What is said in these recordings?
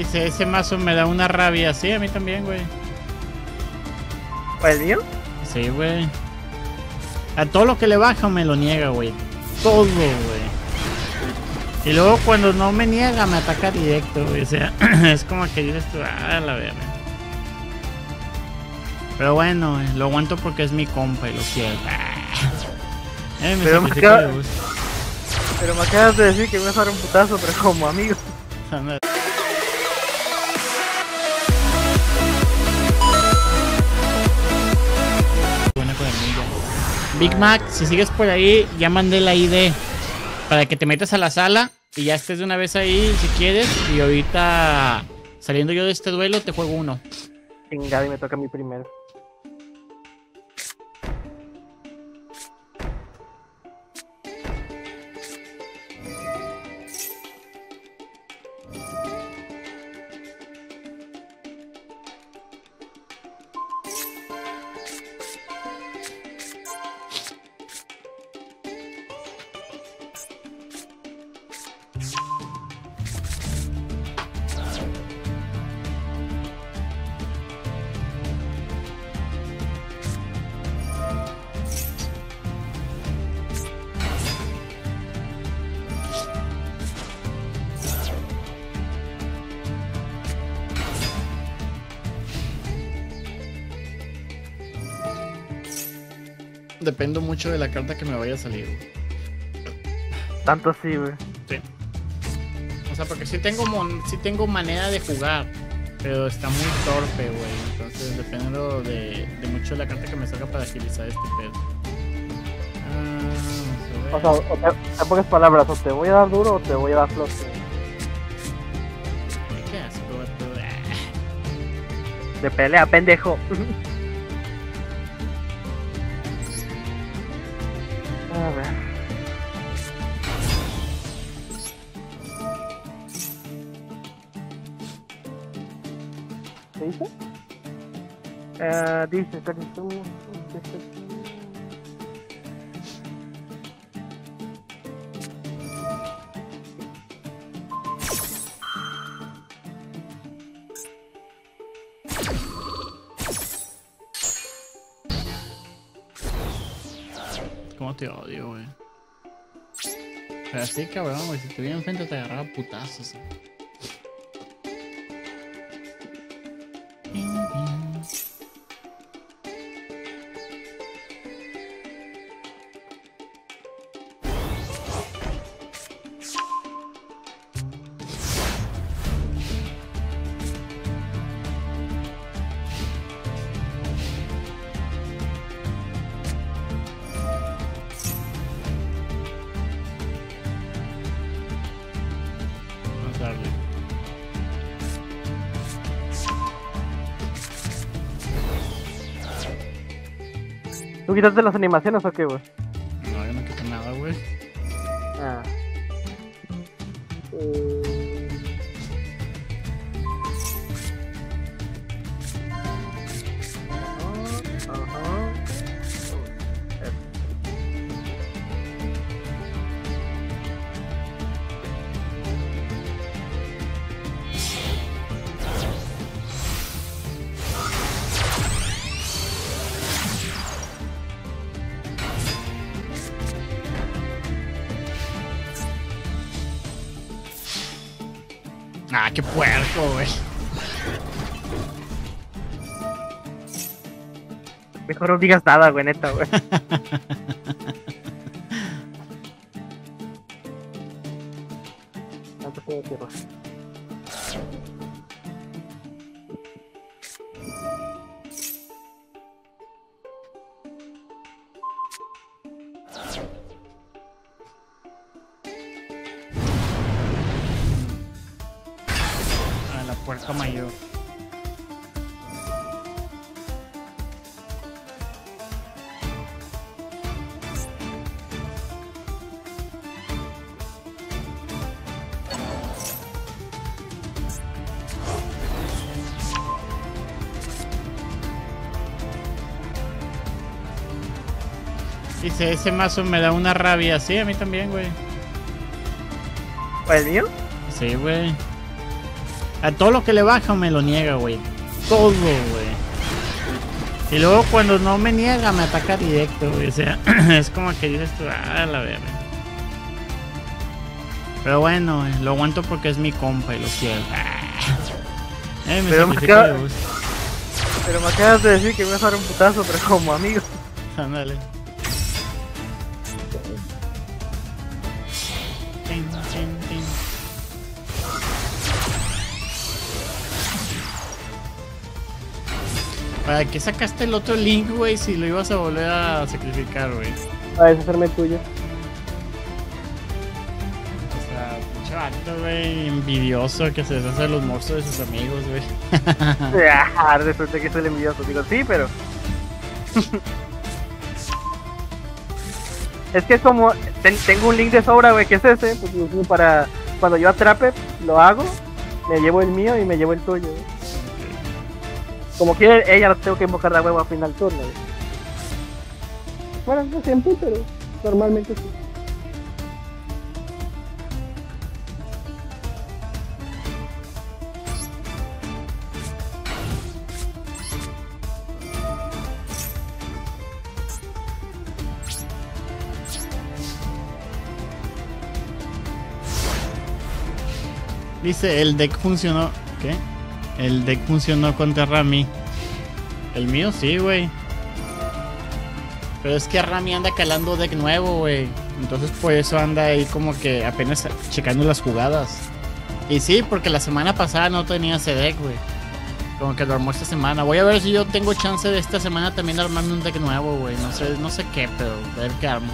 Dice, ese mazo me da una rabia. Sí, a mí también, güey. ¿El mío? Sí, güey. A todo lo que le baja me lo niega, güey. Todo, güey. Y luego cuando no me niega me ataca directo, güey. O sea, es como que dices tú, ah, la verga. Pero bueno, güey, lo aguanto porque es mi compa y lo quiero. Eh, me Pero me acaba-. Pero me acabas de decir que me vas a un putazo, pero como amigo. Big Mac, si sigues por ahí, ya mandé la ID para que te metas a la sala y ya estés de una vez ahí si quieres. Y ahorita, saliendo yo de este duelo, te juego uno. Chingada, y me toca mí primero. Dependo mucho de la carta que me vaya a salir. Tanto así, güey. Sí. O sea, porque sí tengo, mon- sí tengo manera de jugar, pero está muy torpe, güey. Entonces, dependiendo de, de mucho de la carta que me salga para agilizar este pedo. Ah, O sea, o te- en pocas palabras, o te voy a dar duro o te voy a dar flote. ¿Qué asco? Ah. De pelea, pendejo. ¿Qué dice? Eh, dice, ¿Cómo te odio, güey? Pero así, cabrón, güey. Si te viera enfrente te agarraba putazos. güey. ¿Tú quitaste las animaciones o qué, güey? No, yo no quité nada, güey. Ah. Eh, Ah, qué puerco, güey. Mejor no digas nada, güey, neta, güey. Dice, ese mazo me da una rabia. Sí, a mí también, güey. ¿El mío? Sí, güey. A todo lo que le baja me lo niega, güey. Todo, güey. Y luego cuando no me niega, me ataca directo, güey. O sea, es como que dices tú, ah, la verga. Pero bueno, eh, lo aguanto porque es mi compa y lo quiero. Eh, me Pero me acaba-. Pero me acabas de decir que me vas a dar un putazo, pero como amigo. Ándale. ¿Para qué sacaste el otro link, güey? Si lo ibas a volver a sacrificar, güey. A deshacerme tuyo. O sea, pinche vato, güey, envidioso que se deshace de los monstruos de sus amigos, güey. Ah, resulta que soy el envidioso. Digo, sí, pero. es que es como. ten- tengo un link de sobra, güey, que es ese. Pues para. Cuando yo atrape, lo hago. Me llevo el mío y me llevo el tuyo. güey. Como quiere, ella tengo que invocar la hueva a final turno. Bueno, no siempre, pero normalmente sí. Dice, el deck funcionó. ¿Qué? El deck funcionó contra Rami. El mío sí, güey. Pero es que Rami anda calando deck nuevo, güey. Entonces por eso anda ahí como que apenas checando las jugadas. Y sí, porque la semana pasada no tenía ese deck, güey. Como que lo armó esta semana. Voy a ver si yo tengo chance de esta semana también armarme un deck nuevo, güey. No sé, no sé qué, pero a ver qué armo.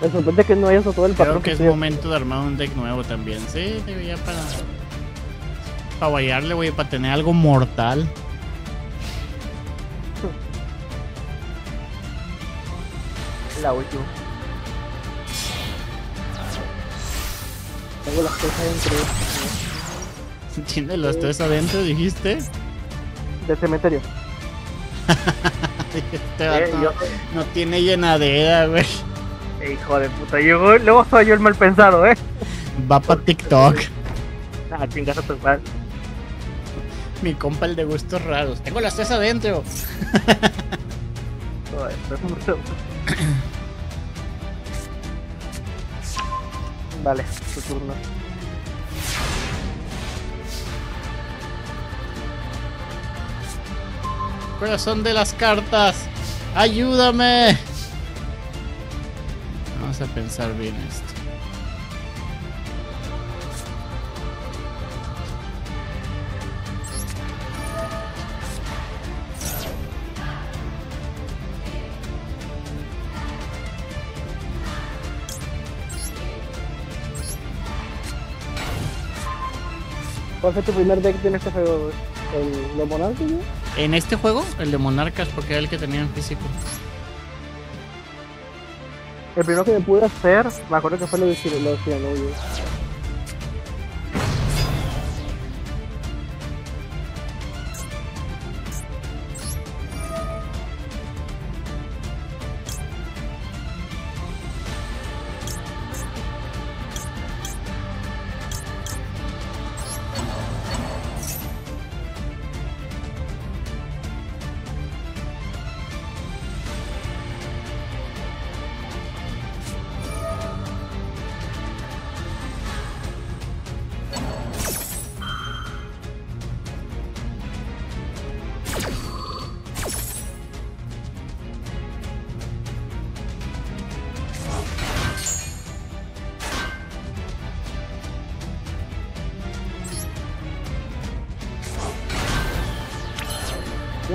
Me sorprende que no hayas todo el Creo patrón que es momento de armar un deck nuevo también. Sí, ya para. Para guayarle, güey, para tener algo mortal. La última. Tengo las cosas dentro Tiene los tres adentro, dijiste. Del cementerio. Este Eh, yo- no tiene llenadera, güey. Eh, hijo de puta, yo, luego soy yo el mal pensado, eh. Va para TikTok. Ah, chingas a tu padre. Mi compa, el de gustos raros. Tengo las tres adentro. Vale, tu turno. Corazón de las cartas. Ayúdame. A pensar bien esto. ¿Cuál fue tu primer deck en este juego? ¿El los monarcas? ¿no? En este juego, el de Monarcas, porque era el que tenía en físico. El primero que me pude hacer, me acuerdo que fue lo de lo de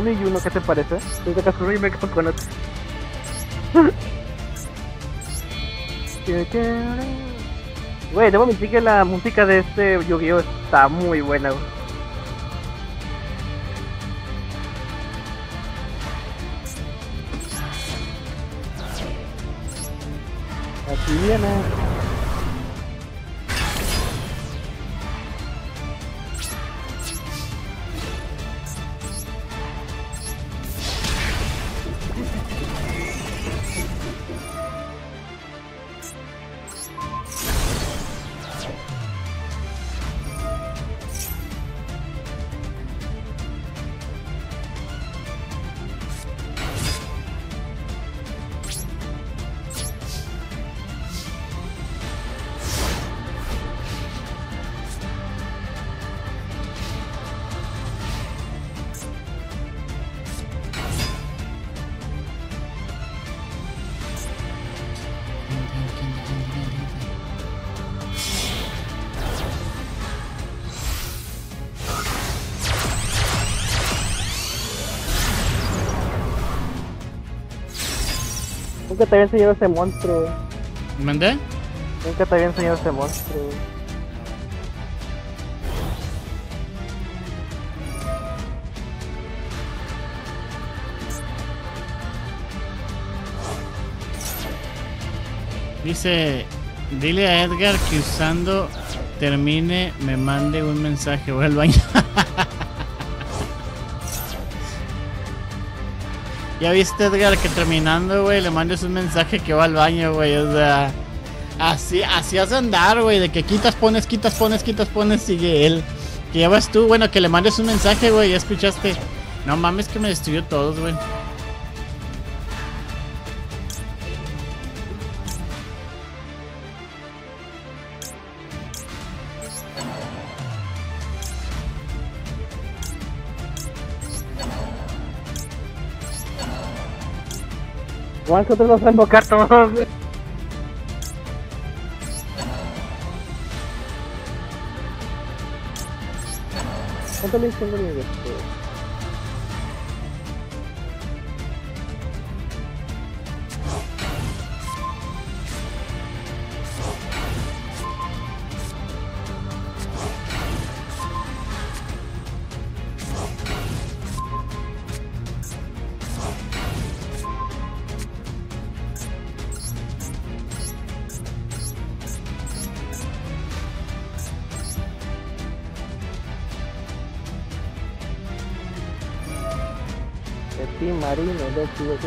Uno y uno, ¿qué te parece? Tú sacas uno y me quedo con otro. Güey, debo admitir que la música de este Yu-Gi-Oh! está muy buena, güey. Aquí viene. Nunca te había enseñado ese monstruo. ¿Mandé? Nunca te había enseñado ese monstruo. Dice, dile a Edgar que usando termine me mande un mensaje. Voy al baño. Ya viste Edgar que terminando, güey, le mandes un mensaje que va al baño, güey. O sea, así, así has andar, güey, de que quitas, pones, quitas, pones, quitas, pones, sigue él. Que ya vas tú, bueno, que le mandes un mensaje, güey, ya escuchaste. No mames que me destruyó todos, güey. Te los va a invocar todos. ¿Cuánto le tengo de ti, Marino, de ti, de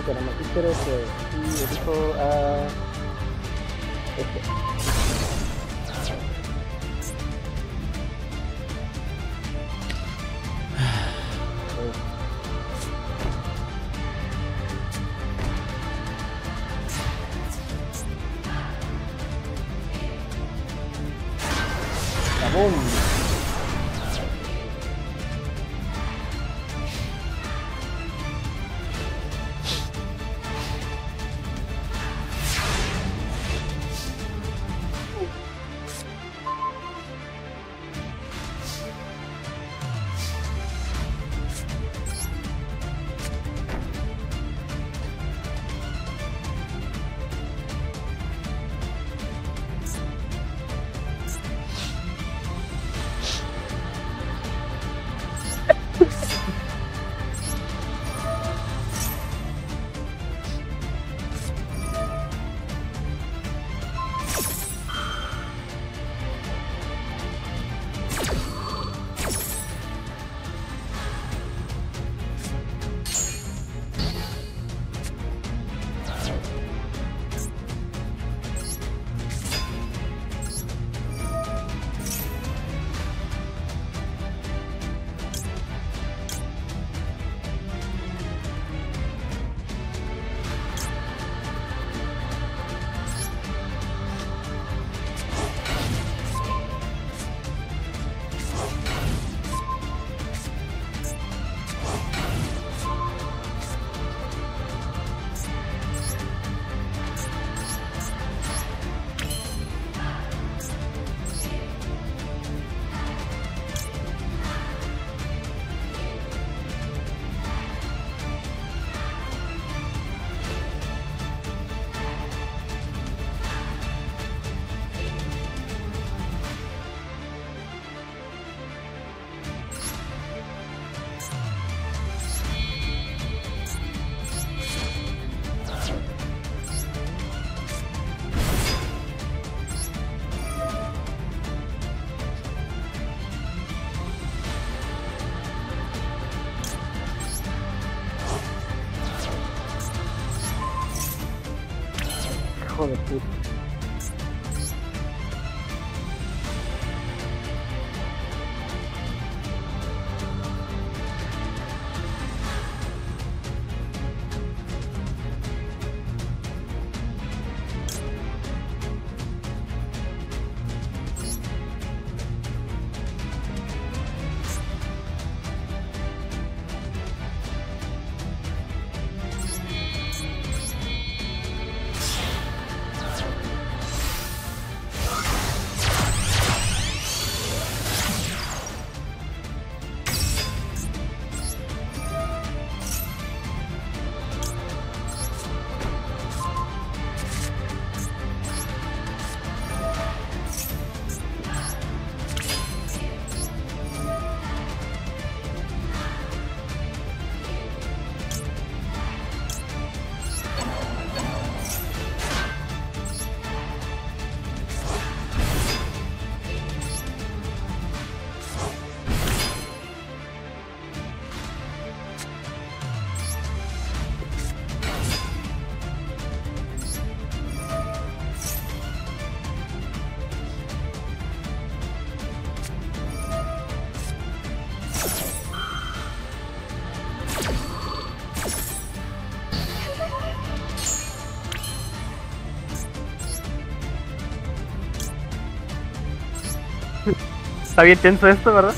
Está bien tenso esto, ¿verdad?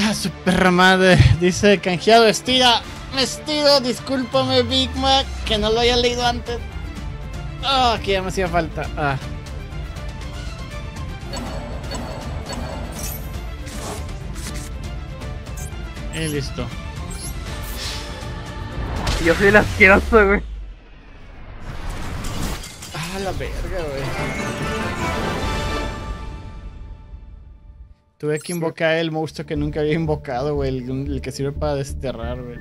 Ah, su perra madre. Dice canjeado, estira. Vestido, discúlpame, Big Mac, que no lo haya leído antes. Ah, que ya me hacía falta. Ah. Y listo. Yo soy el asqueroso, güey. Ah, la verga, güey. Tuve que invocar el monstruo que nunca había invocado, güey. El, el que sirve para desterrar, güey.